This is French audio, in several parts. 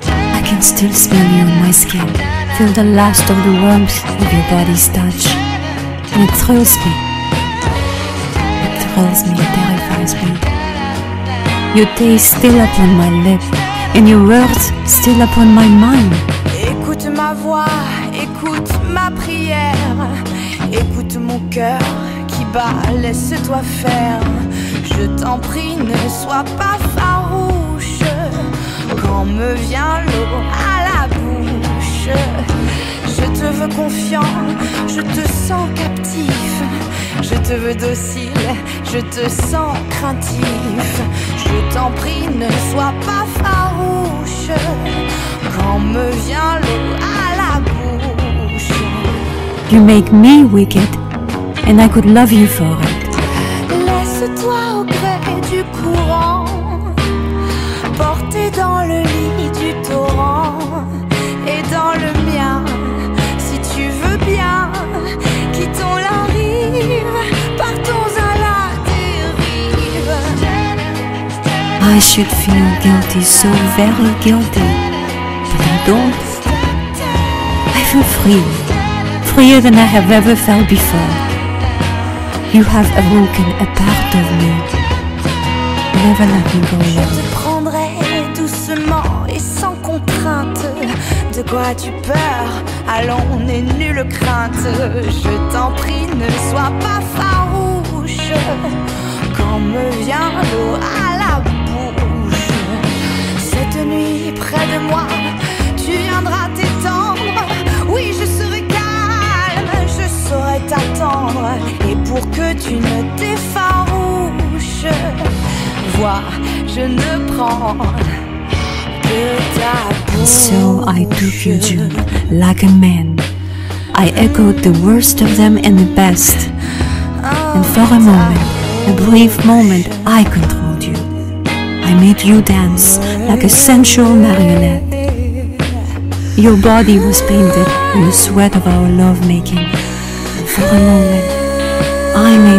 I can still smell you on my skin, feel the last of the warmth of your body's touch. And it thrills me. It thrills me, it terrifies me. Your taste still upon my lip, and your words still upon my mind. Écoute ma voix, écoute ma prière, écoute mon cœur qui bat, laisse-toi faire. Je t'en prie, ne sois pas farouche quand me vient l'eau à la bouche. Je te veux confiant, je te sens captif. Je te veux docile, je te sens craintif. Je t'en prie, ne sois pas farouche quand me vient l'eau à la bouche. You make me wicked, and I could love you for it. Laisse-toi au gré du courant, porté dans le I should feel guilty, so very guilty. But I don't. I feel free, freer than I have ever felt before. You have awoken a part of me. Never let me go Je alone. te prendrai doucement et sans contrainte. De quoi as-tu peur Allons, n'aie nulle crainte. Je t'en prie, ne sois pas farouche. Quand me vient saurai. Et pour que tu ne t'effarouches, vois, je ne prends que ta bouche. So I took you, June, like a man. I echoed the worst of them and the best. And for a moment, a brief moment, I controlled you. I made you dance like a sensual marionette. Your body was painted in the sweat of our lovemaking.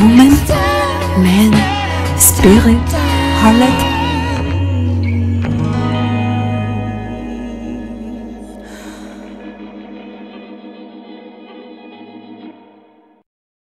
Woman? Man? Spirit? Harlot?